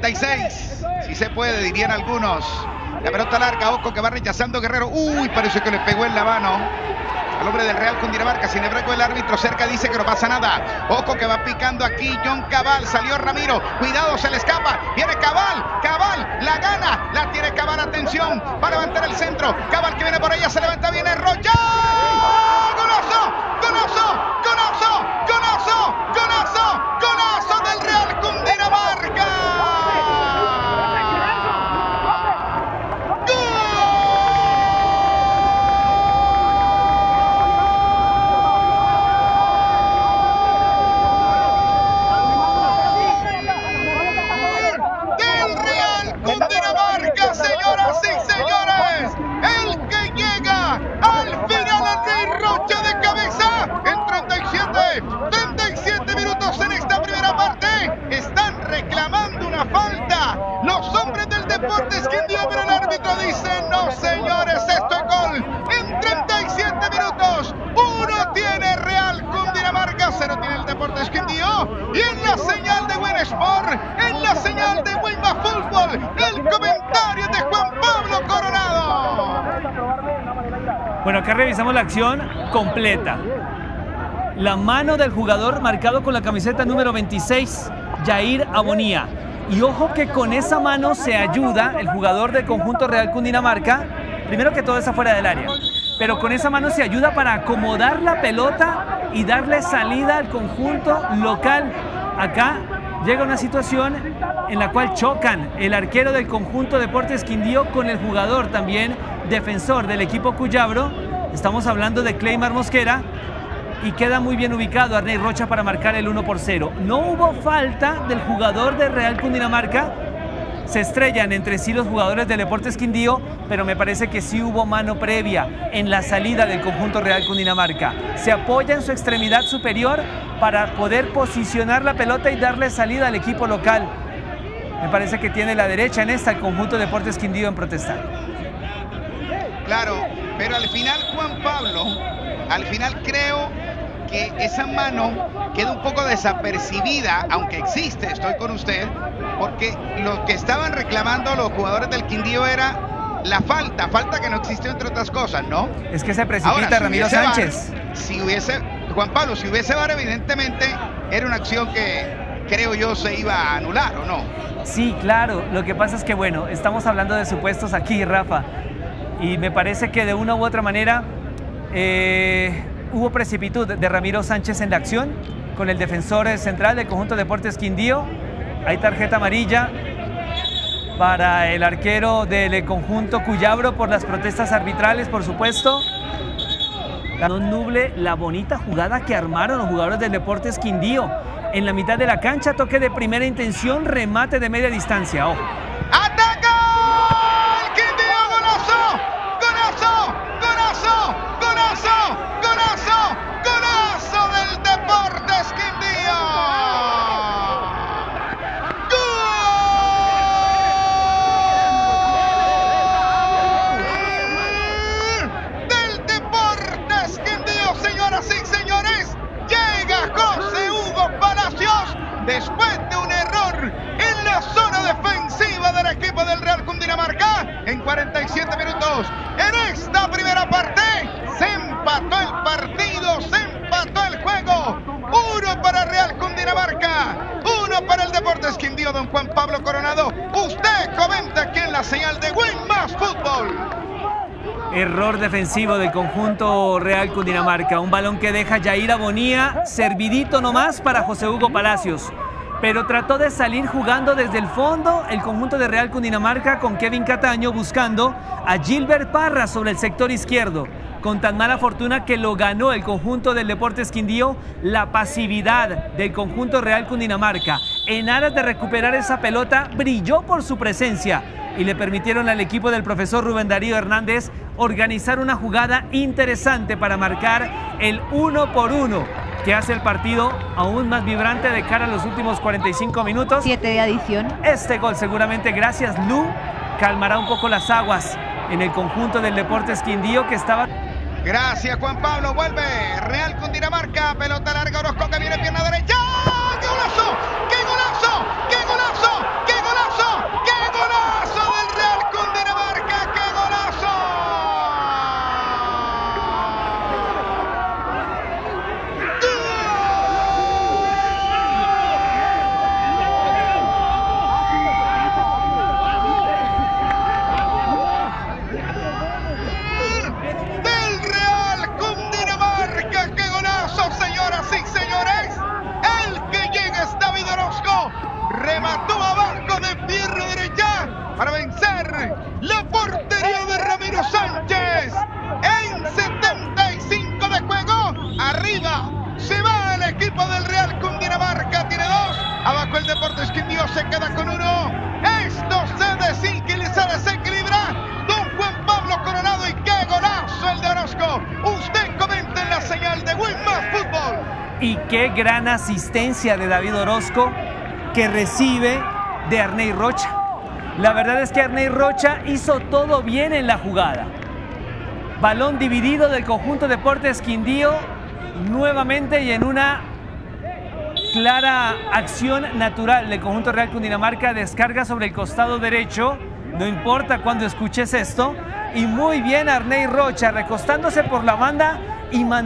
36. Si se puede, dirían algunos. La pelota larga, Oco que va rechazando Guerrero. Uy, parece que le pegó en la mano al hombre del Real Cundinamarca. Sin embargo, el árbitro cerca dice que no pasa nada. Ojo que va picando aquí John Cabal. Salió Ramiro. Cuidado, se le escapa. Viene Cabal. Cabal la gana. La tiene Cabal. Atención para levantar el centro. Cabal que viene por ella. Se levanta bien. Rocha. ¡Golazo! ¡Golazo! ¡Golazo! ¡Golazo del Real Cundinamarca! del Real Cundinamarca, señoras y señores. El que llega al final Andrés Rocha de cabeza en 37, 37 minutos en esta primera parte. Están reclamando una falta. Los hombres del Deportes Quindío, pero el árbitro dice, no señores, esto es gol. En 37 minutos, uno tiene Real Cundinamarca, cero tiene el Deportes Quindío. Y en la señal de Buen Sport, en la señal de Wimba Fútbol, el comentario de Juan Pablo Coronado. Bueno, acá revisamos la acción completa. La mano del jugador marcado con la camiseta número 26, Jair Abonía. Y ojo que con esa mano se ayuda el jugador del conjunto Real Cundinamarca, primero que todo es afuera del área, pero con esa mano se ayuda para acomodar la pelota y darle salida al conjunto local. Acá llega una situación en la cual chocan el arquero del conjunto Deportes Quindío con el jugador también defensor del equipo Cuyabro. Estamos hablando de Cleymar Mosquera y queda muy bien ubicado Arney Rocha para marcar el 1 por 0. No hubo falta del jugador de Real Cundinamarca. Se estrellan entre sí los jugadores del Deportes Quindío, pero me parece que sí hubo mano previa en la salida del conjunto Real Cundinamarca. Se apoya en su extremidad superior para poder posicionar la pelota y darle salida al equipo local. Me parece que tiene la derecha en esta el conjunto Deportes Quindío en protestar. Claro, pero al final Juan Pablo, al final creo que esa mano queda un poco desapercibida, aunque existe, estoy con usted, porque lo que estaban reclamando los jugadores del Quindío era la falta, falta que no existió entre otras cosas, ¿no? Es que se precipita Ahora, Ramiro Sánchez. si hubiese, Juan Pablo, si hubiese VAR, evidentemente era una acción que creo yo se iba a anular, ¿o no? Sí, claro. Lo que pasa es que, bueno, estamos hablando de supuestos aquí, Rafa. Y me parece que de una u otra manera eh, hubo precipitud de Ramiro Sánchez en la acción con el defensor central del conjunto Deportes Quindío. Hay tarjeta amarilla para el arquero del conjunto Cuyabro por las protestas arbitrales, por supuesto. No nuble la bonita jugada que armaron los jugadores del Deportes Quindío. En la mitad de la cancha, toque de primera intención, remate de media distancia. ¡Ataca! ¡El Quindío! ¡Golazo! ¡Golazo! ¡Golazo! ¡Golazo! ¡Golazo! ¡Golazo del Deportes Quindío! ¡Gol! Del Deportes Quindío, señoras y señores. Llega José Hugo Palacios después de un error en la zona defensiva del equipo del Real Cundinamarca en 47 minutos. En esta primera parte se empató el partido, se empató el juego. Uno para Real Cundinamarca, uno para el Deportes Quindío, don Juan Pablo Coronado. Usted comenta aquí en la señal de Fútbol. Error defensivo del conjunto Real Cundinamarca. Un balón que deja Yair Bonía, servidito nomás para José Hugo Palacios. Pero trató de salir jugando desde el fondo el conjunto de Real Cundinamarca con Kevin Cataño buscando a Gilbert Parra sobre el sector izquierdo. Con tan mala fortuna que lo ganó el conjunto del Deportes Quindío, la pasividad del conjunto Real Cundinamarca en aras de recuperar esa pelota brilló por su presencia y le permitieron al equipo del profesor Rubén Darío Hernández organizar una jugada interesante para marcar el uno por uno que hace el partido aún más vibrante de cara a los últimos 45 minutos. Siete de adición. Este gol seguramente gracias Lu calmará un poco las aguas en el conjunto del Deportes Quindío que estaba Gracias, Juan Pablo. Vuelve Real Cundinamarca. Pelota larga. Orozco que viene pierna derecha. Qué gran asistencia de David Orozco que recibe de Arnei Rocha. La verdad es que Arnei Rocha hizo todo bien en la jugada. Balón dividido del conjunto Deportes Quindío nuevamente y en una clara acción natural del conjunto Real Cundinamarca descarga sobre el costado derecho. No importa cuando escuches esto. Y muy bien Arnei Rocha recostándose por la banda y mandando